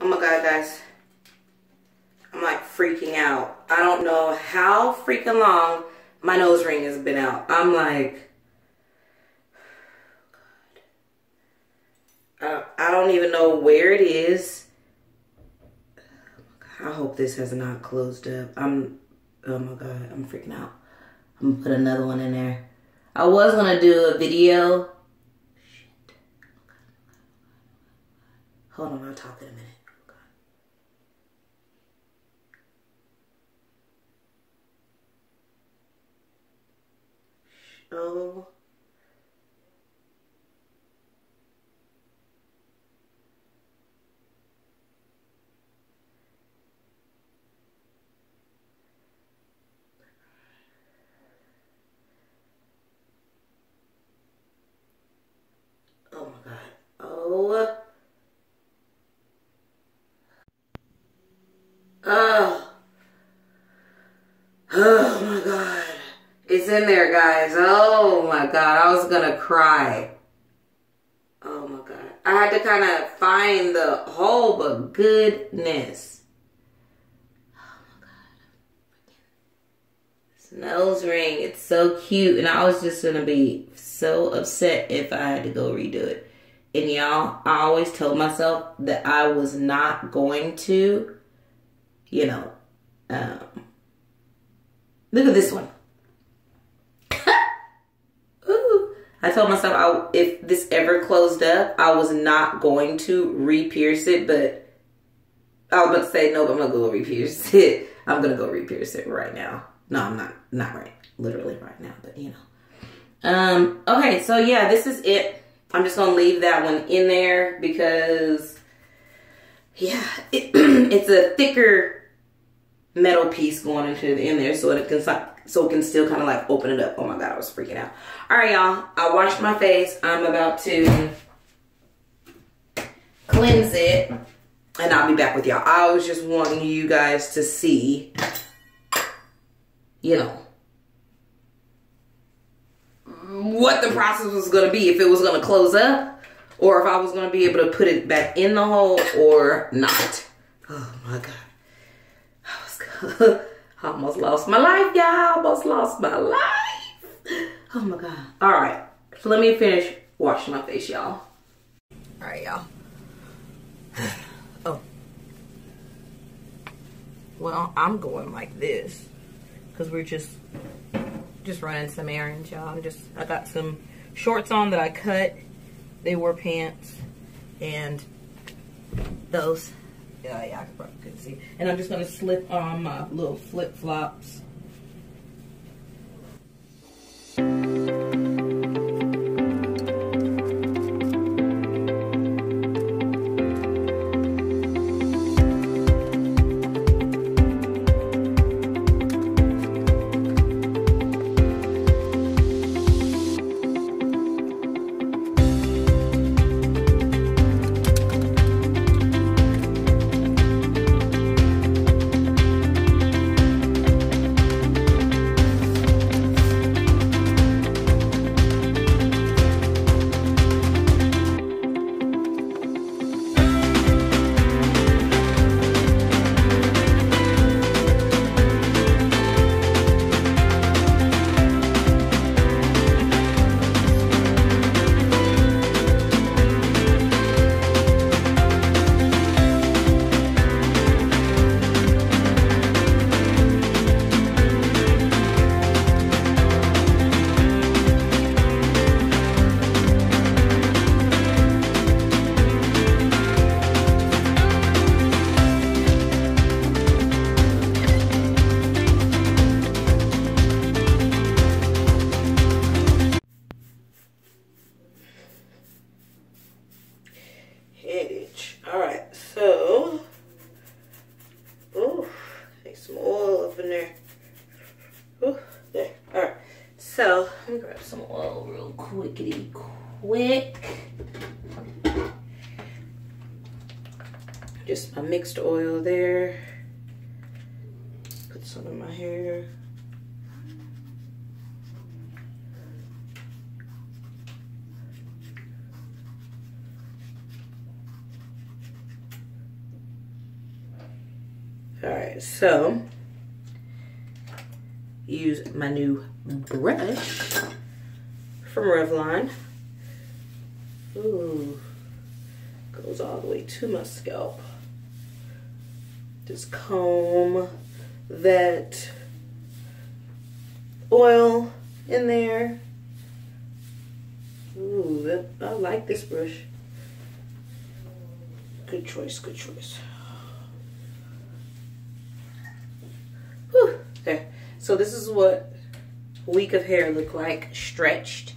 Oh my god, guys. I'm like freaking out. I don't know how freaking long my nose ring has been out. I'm like, I, I don't even know where it is. I hope this has not closed up. I'm, oh my god, I'm freaking out. I'm gonna put another one in there. I was gonna do a video. Shit. Hold on, I'll talk in a minute. Oh my god. Oh. Oh. Oh my god. It's in there, guys. Oh my god. I was gonna cry. Oh my god. I had to kind of find the hole, but goodness. Oh my god. This nose ring. It's so cute. And I was just gonna be so upset if I had to go redo it. And y'all, I always told myself that I was not going to, you know, um, look at this one. Ooh. I told myself I, if this ever closed up, I was not going to re-pierce it, but I was about to say, no, but I'm to go re-pierce it. I'm to go re-pierce it right now. No, I'm not, not right, literally right now, but you know. Um, okay, so yeah, this is it. I'm just gonna leave that one in there because yeah, it, it's a thicker metal piece going into the in there so it can so it can still kind of like open it up. Oh my god, I was freaking out. All right, y'all. I washed my face. I'm about to cleanse it, and I'll be back with y'all. I was just wanting you guys to see, you know, what the process was going to be, if it was going to close up, or if I was going to be able to put it back in the hole or not. Oh my God. I was I almost lost my life, y'all. Almost lost my life. Oh my God. All right. So let me finish washing my face, y'all. All right, y'all. Oh. Well, I'm going like this because we're just just running some errands, y'all. I'm just, I got some shorts on that I cut. They were pants. And those, yeah, yeah, I probably couldn't see. And I'm just going to slip on my little flip-flops. All right, so use my new brush from Revlon. Ooh, goes all the way to my scalp. Just comb that oil in there. Ooh, I like this brush. Good choice, good choice. Whew, there. So this is what week of hair look like, stretched.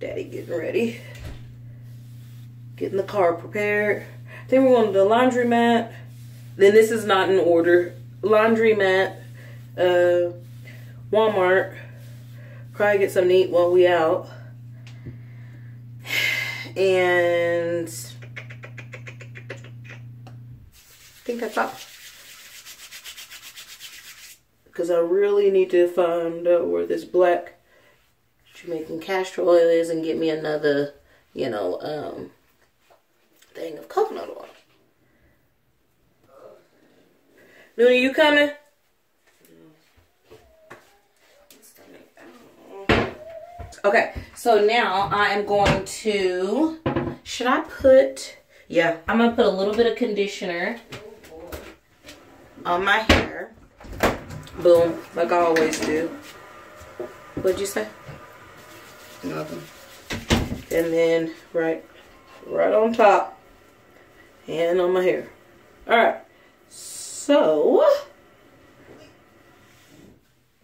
Daddy getting ready. Getting the car prepared. Then we're going to the laundromat. Then this is not in order. Laundromat, uh, Walmart. Probably get something to eat while we out. And I think that's all. Because I really need to find out where this black Jamaican castor oil is and get me another, you know, um, thing of coconut oil. Nuna, you coming? Okay, so now I am going to, should I put, yeah, I'm going to put a little bit of conditioner on my hair. Boom, like I always do. What'd you say? Nothing. And then right, right on top and on my hair. All right, so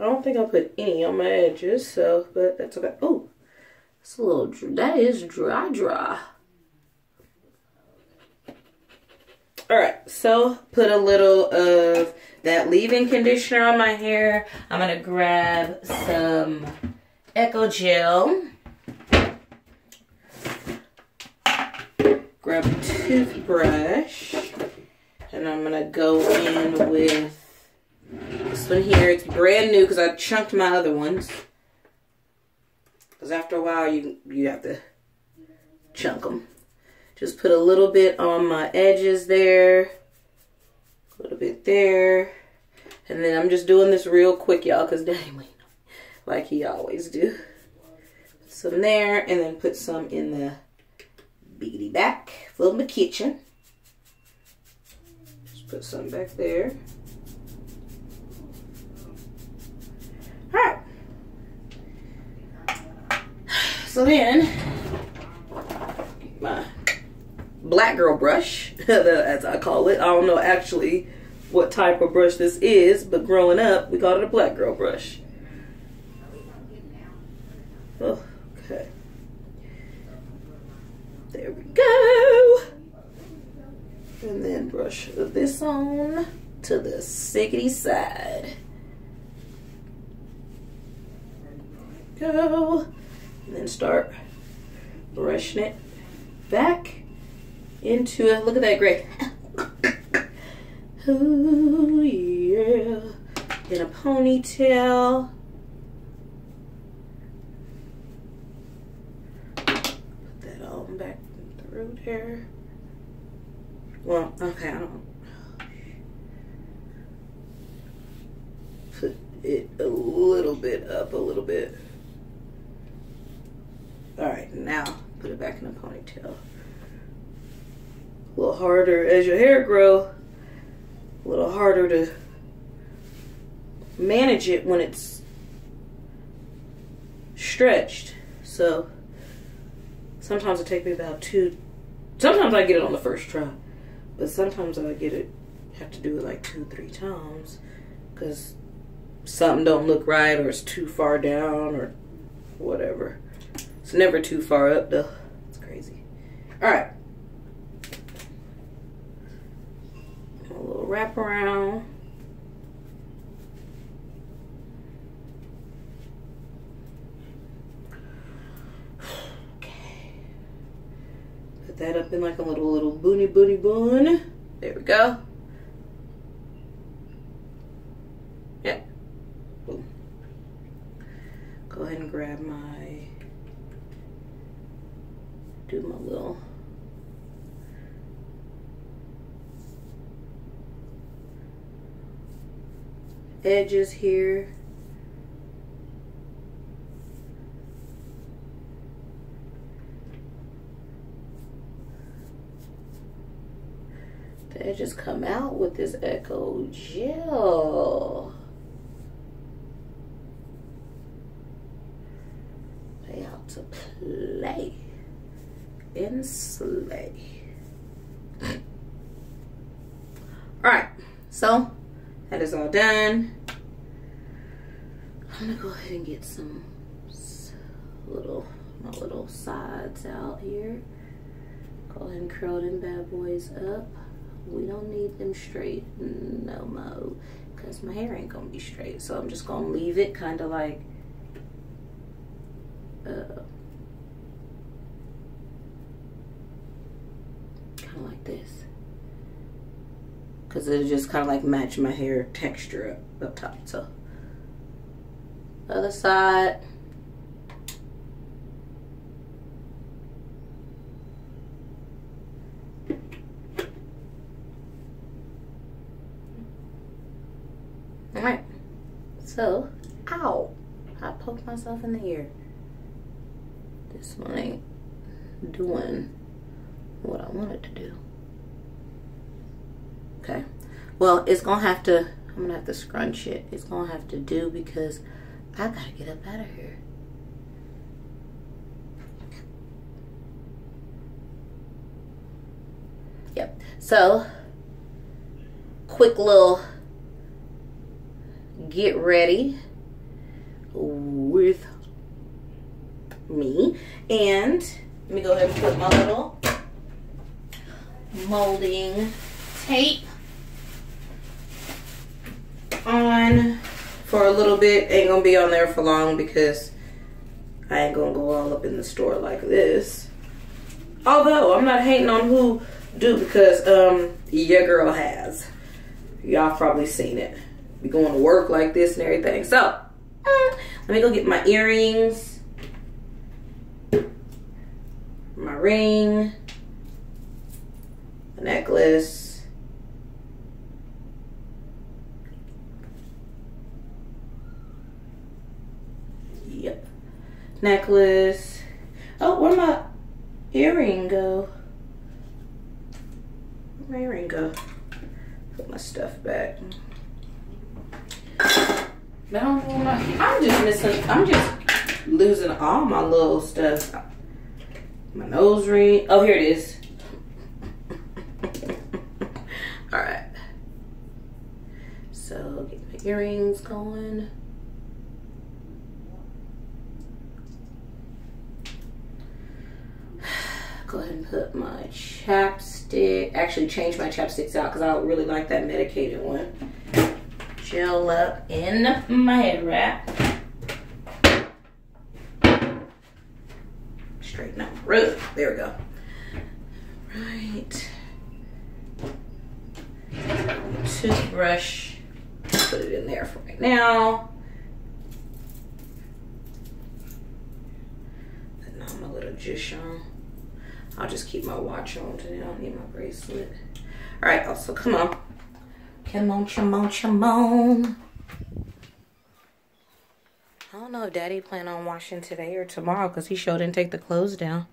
I don't think I put any on my edges, so but that's okay. Oh, it's a little that is dry, dry. All right, so put a little of that leave-in conditioner on my hair. I'm gonna grab some Eco Gel. Grab a toothbrush. And I'm gonna go in with this one here. It's brand new because I chunked my other ones. Because after a while, you, you have to chunk them. Just put a little bit on my edges there. A little bit there. And then I'm just doing this real quick, y'all, because Daddy like he always do. Put some there, and then put some in the biggity back from the kitchen. Just put some back there. All right. So then, my black girl brush, as I call it. I don't know actually what type of brush this is, but growing up, we called it a black girl brush. Oh, okay. There we go. And then brush this on to the sickety side. Go. And then start brushing it back into it. Look at that gray. Ooh, yeah. In a ponytail. Put that all back through there. Well, okay, I don't. Put it a little bit up, a little bit. All right, now put it back in a ponytail. A little harder as your hair grow. A little harder to manage it when it's stretched. So sometimes it takes me about two. Sometimes I get it on the first try, but sometimes I get it. Have to do it like two, three times, because something don't look right or it's too far down or whatever. It's never too far up though. It's crazy. All right. A little wrap around. That up in like a little little boony boony boon. There we go. Yep. Boom. Go ahead and grab my do my little edges here. Edges come out with this Eco Gel. Play out to play and slay. All right, so that is all done. I'm gonna go ahead and get some little my little sides out here. Go ahead and curl them bad boys up. We don't need them straight no mo because my hair ain't gonna be straight. So I'm just gonna leave it kind of like uh, kind of like this because it just kind of like match my hair texture up, up top. So other side. All right. So, ow, I poked in the ear. This one ain't doing what I wanted to do. Okay. Well, it's gonna have to. I'm gonna have to scrunch it. It's gonna have to do because I gotta get up out of here. Yep. So, quick little get ready with me. And let me go ahead and put my little molding tape on for a little bit. Ain't gonna be on there for long because I ain't gonna go all up in the store like this. Although I'm not hating on who do because um your girl has. Y'all probably seen it. Be going to work like this and everything. So mm, let me go get my earrings, my ring, a necklace. Yep. Necklace. Oh, where my earring go? Where my earring go? Put my stuff back. I'm just missing. I'm just losing all my little stuff. My nose ring. Oh, here it is. all right. So get my earrings going. Go ahead and put my chapstick. Actually, change my chapsticks out because I really like that medicated one gel up in my head wrap. Straighten my rug. There we go. Right. Toothbrush. Put it in there for right now. Putting on my little dish on. I'll just keep my watch on today. I don't need my bracelet. All right, also come on. Come on, come on, come on. I don't know if Daddy plan on washing today or tomorrow because he sure didn't take the clothes down.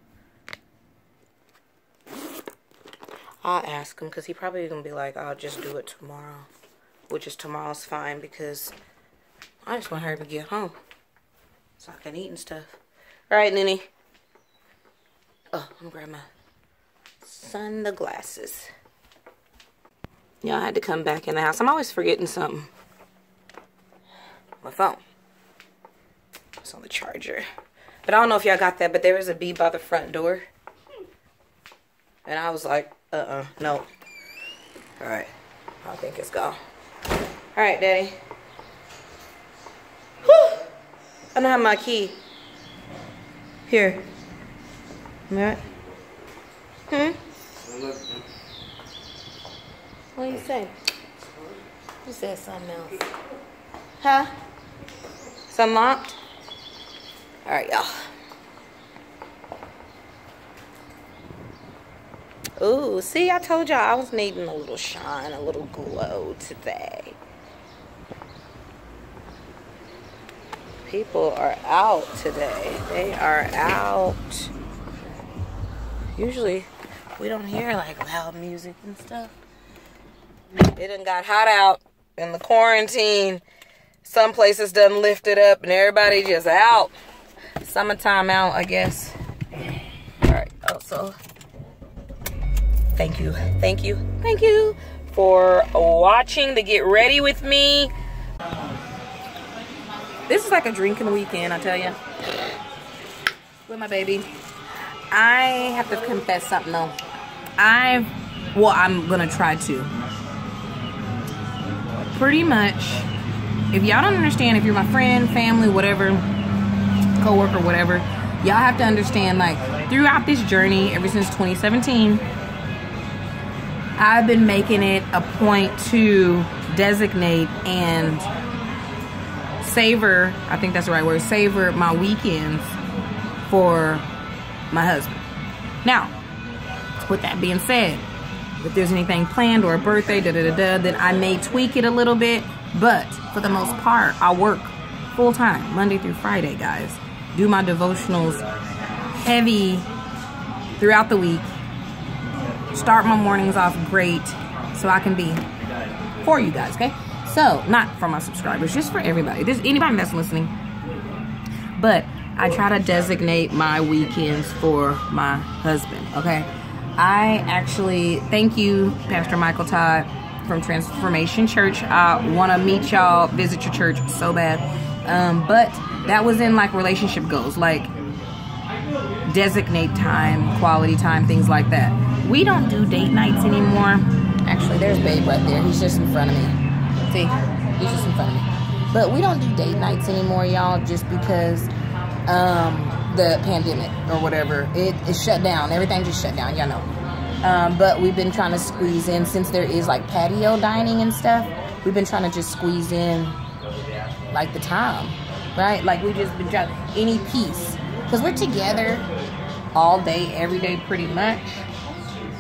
I'll ask him because he probably gonna be like, I'll just do it tomorrow. Which is tomorrow's fine because I just want her to get home. So I can eat and stuff. Alright, Nini. Oh, I'm grab my sunglasses. I had to come back in the house. I'm always forgetting something. My phone. It's on the charger. But I don't know if y'all got that, but there was a bee by the front door. And I was like, uh-uh, no. Alright. I think it's gone. Alright, Daddy. Whew. I don't have my key. Here. Alright. Hmm? What do you say? You said something else. Huh? It's unlocked? Alright, y'all. Ooh, see, I told y'all I was needing a little shine, a little glow today. people are out today. They are out. Usually, we don't hear like loud music and stuff. It done got hot out in the quarantine. Some places done lifted up and everybody just out. Summertime out, I guess. All right. Also, thank you, thank you, thank you for watching the Get Ready with me. This is like a drinking weekend, I tell you. With my baby. I have to confess something though. I, well, I'm gonna try to. Pretty much, if y'all don't understand, if you're my friend, family, whatever, coworker, whatever, y'all have to understand like throughout this journey, ever since 2017, I've been making it a point to designate and savor, I think that's the right word, savor my weekends for my husband. Now, with that being said, if there's anything planned or a birthday, da da da da, then I may tweak it a little bit. But for the most part, I work full time, Monday through Friday, guys. Do my devotionals heavy throughout the week. Start my mornings off great so I can be for you guys, okay? So, not for my subscribers, just for everybody. There's anybody that's listening. But I try to designate my weekends for my husband, okay? I actually thank you, Pastor Michael Todd from Transformation Church. I want to meet y'all, visit your church so bad. Um, but that was in like relationship goals, like designate time, quality time, things like that. We don't do date nights anymore. Actually, there's Babe right there. He's just in front of me. See, he's just in front of me. But we don't do date nights anymore, y'all, just because um, the pandemic or whatever. It, it shut down. Everything just shut down, y'all know. Um, but we've been trying to squeeze in, since there is like patio dining and stuff, we've been trying to just squeeze in like the time, right? Like we just been trying, any piece. Because we're together all day, every day pretty much.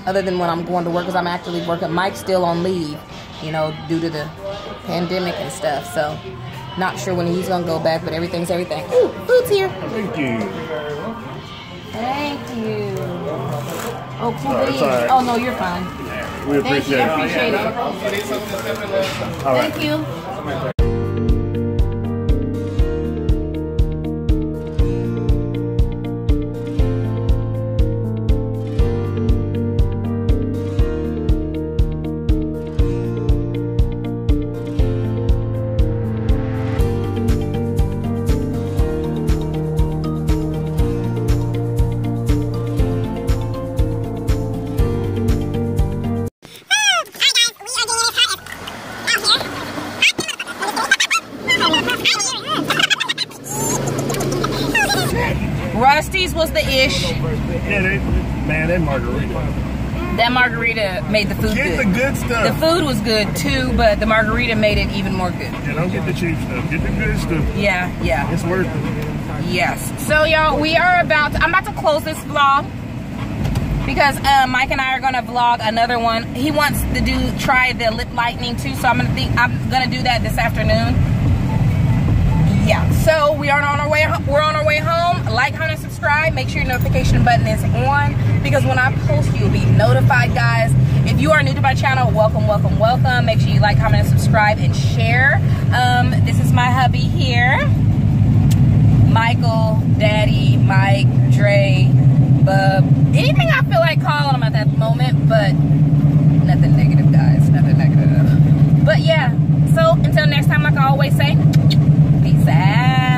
Other than when I'm going to work, because I'm actually working. Mike's still on leave, you know, due to the pandemic and stuff. So, not sure when he's gonna go back, but everything's everything. Ooh, food's here. Thank you. Thank you. Oh, cool sorry. Oh no, you're fine. We Thank you. appreciate I it. appreciate it. All right. Thank you. Yeah, they, man, that margarita. That margarita made the food Get the good. good The food was good too, but the margarita made it even more good. Yeah, don't get the cheap stuff. Get the good stuff. Yeah, yeah. It's worth it. Yes. So y'all, we are about to, I'm about to close this vlog because uh, Mike and I are gonna vlog another one. He wants to do try the lip lightning too, so I'm gonna think I'm gonna do that this afternoon. Yeah. So we are on our way. We're on our way home. Like, comment, subscribe. Make sure your notification button is on because when I post, you'll be notified, guys. If you are new to my channel, welcome, welcome, welcome. Make sure you like, comment, and subscribe, and share. Um, this is my hubby here. Michael, Daddy, Mike, Dre, Bub, anything I feel like calling him at that moment, but nothing negative, guys. Nothing negative. But yeah, so until next time, like I always say, sad.